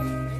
5